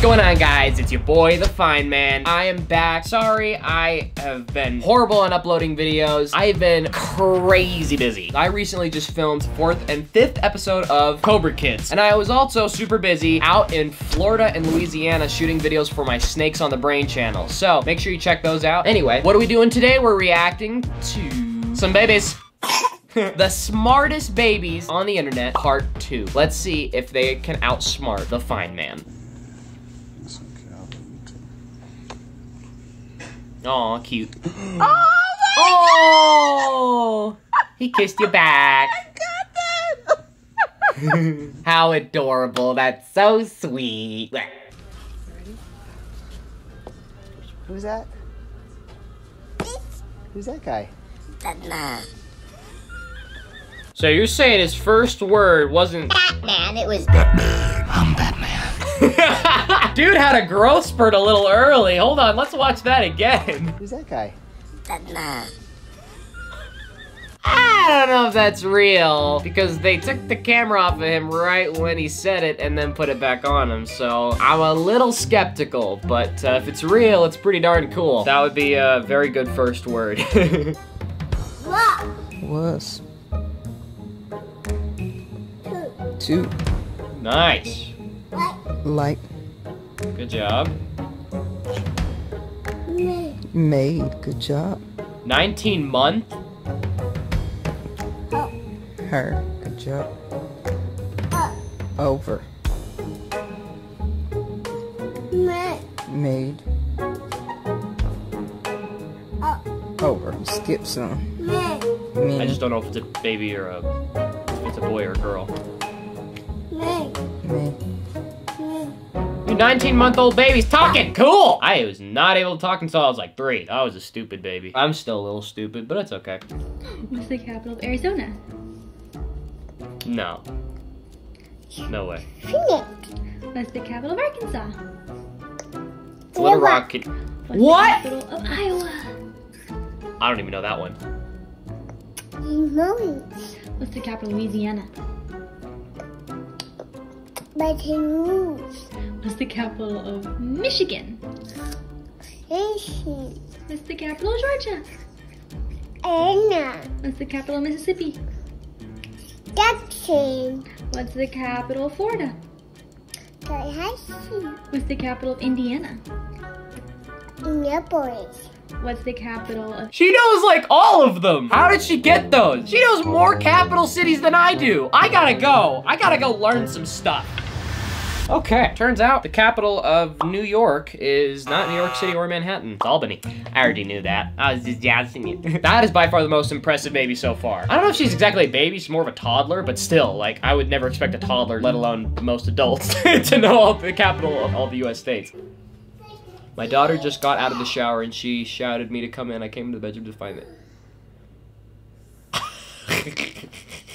What's going on guys? It's your boy, The Fine Man. I am back. Sorry, I have been horrible on uploading videos. I've been crazy busy. I recently just filmed fourth and fifth episode of Cobra Kids. And I was also super busy out in Florida and Louisiana shooting videos for my Snakes on the Brain channel. So make sure you check those out. Anyway, what are we doing today? We're reacting to some babies. the smartest babies on the internet, part two. Let's see if they can outsmart the fine man. Aw, cute. Oh Oh! He kissed you back. How adorable. That's so sweet. Who's that? Who's that guy? Batman. So you're saying his first word wasn't Batman, it was Dude had a growth spurt a little early. Hold on, let's watch that again. Who's that guy? Batman. I don't know if that's real because they took the camera off of him right when he said it and then put it back on him. So I'm a little skeptical, but uh, if it's real, it's pretty darn cool. That would be a very good first word. Was. Two. nice. Like Good job. made. Good job. 19 month. Her. Good job. Over. Made. Over. Skip some. Me. I just don't know if it's a baby or a if it's a boy or a girl. Me. You 19 month old baby's talking. Ah, cool. I was not able to talk until I was like three. I was a stupid baby. I'm still a little stupid, but it's okay. What's the capital of Arizona? No. No way. Phoenix. What's the capital of Arkansas? Little Rock. Kid- What's What? the capital of Iowa? I don't even know that one. What's the capital of Louisiana? What's the capital of Michigan? Michigan. What's the capital of Georgia? What's the capital of Mississippi? Jackson. What's the capital of Florida? Tallahassee. What's the capital of Indiana? Indianapolis. What's the capital of She knows like all of them. How did she get those? She knows more capital cities than I do. I gotta go. I gotta go learn some stuff. Okay, turns out the capital of New York is not New York City or Manhattan. It's Albany. I already knew that. I was just guessing it. that is by far the most impressive baby so far. I don't know if she's exactly a baby, she's more of a toddler, but still, like, I would never expect a toddler, let alone most adults, to know all the capital of all the US states. My daughter just got out of the shower and she shouted me to come in. I came into the bedroom to find it.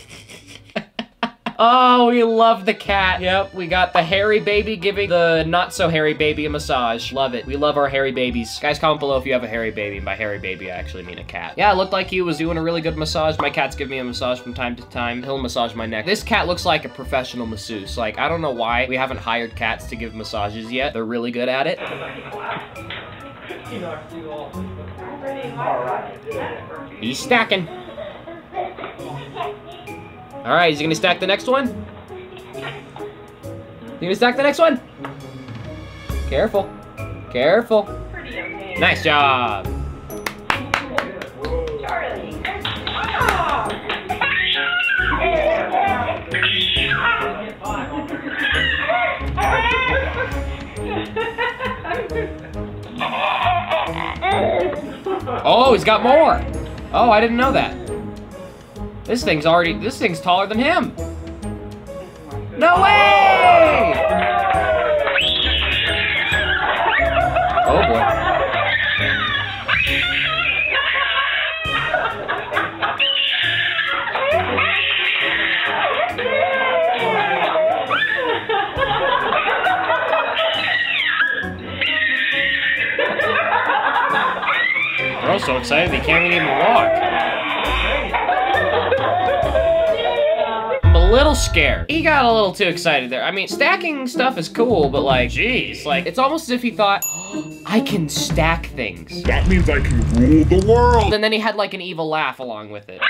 oh, we love the cat. Yep, we got the hairy baby giving the not so hairy baby a massage. Love it. We love our hairy babies. Guys, comment below if you have a hairy baby. And By hairy baby, I actually mean a cat. Yeah, it looked like he was doing a really good massage. My cat's giving me a massage from time to time. He'll massage my neck. This cat looks like a professional masseuse. Like, I don't know why we haven't hired cats to give massages yet. They're really good at it. He's stacking. All right, is he gonna stack the next one? You gonna stack the next one? Careful. Careful. Nice job. Oh, he's got more. Oh, I didn't know that. This thing's already, this thing's taller than him. No way! Oh boy. All so excited they can't even walk. Little scared. He got a little too excited there. I mean, stacking stuff is cool, but like, geez, like, it's almost as if he thought, I can stack things. That means I can rule the world. And then he had like an evil laugh along with it.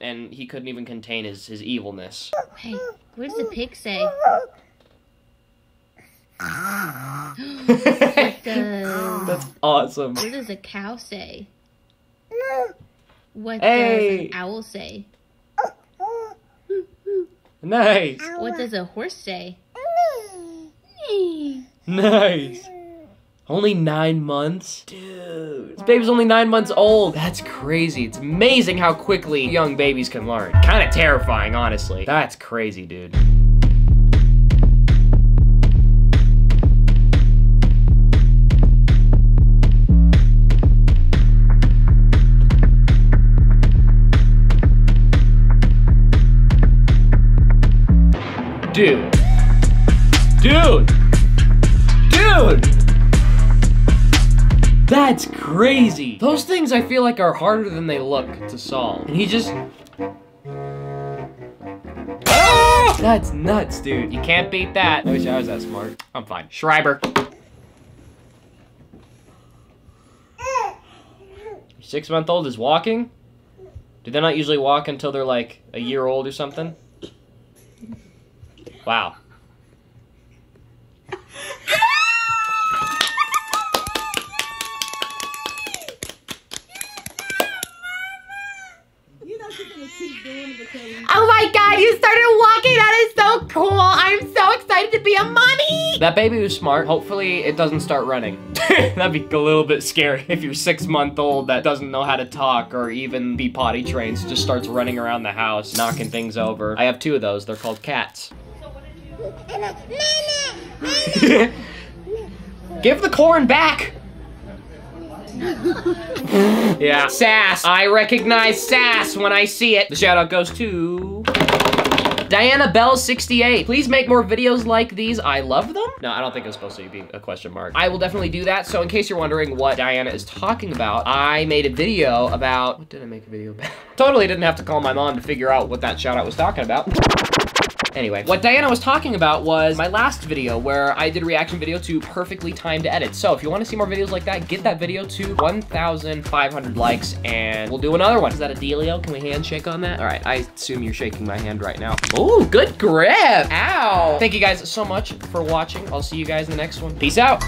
And he couldn't even contain his, his evilness. Hey, what does the pig say? The, That's awesome. what does a cow say? What Hey. does an owl say? Nice. What does a horse say? Nice. Only nine months? Dude. This baby's only nine months old. That's crazy. It's amazing how quickly young babies can learn. Kind of terrifying, honestly. That's crazy, dude. Dude. That's crazy. Those things I feel like are harder than they look to solve. And he just... Ah! That's nuts, dude. You can't beat that. I wish I was that smart. I'm Fineshriber. Six month old is walking? Do they not usually walk until they're like a year old or something? Wow. Oh my god, you started walking. That is so cool. I'm so excited to be a mommy. That baby was smart. Hopefully it doesn't start running. That'd be a little bit scary if you're six month old that doesn't know how to talk or even be potty trained, so just starts running around the house, knocking things over. I have two of those. They're called cats. Give the corn back! yeah, sass. I recognize sass when I see it. The shout out goes to Diana Bell 68. Please make more videos like these. I love them. No, I don't think it was supposed to be a question mark. I will definitely do that. So in case you're wondering what Diana is talking about, I made a video about, what did I make a video about? totally didn't have to call my mom to figure out what that shout out was talking about. Anyway, what Diana was talking about was my last video where I did a reaction video to perfectly timed edits. So if you want to see more videos like that, get that video to 1,500 likes and we'll do another one. Is that a dealio? Can we handshake on that? All right, I assume you're shaking my hand right now. Ooh, good grip. Ow. Thank you guys so much for watching. I'll see you guys in the next one. Peace out.